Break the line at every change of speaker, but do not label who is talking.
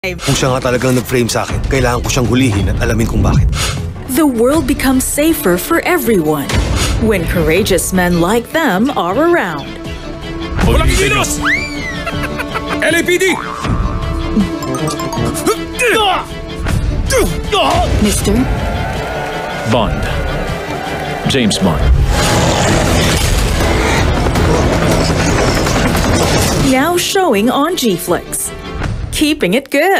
Kung siya nga talagang nag-frame sa akin, kailangan ko siyang hulihin at alamin kung bakit.
The world becomes safer for everyone when courageous men like them are around.
Walang kilos! LAPD!
Mister,
Bond. James Bond.
now showing on G! Flicks. Keeping it good.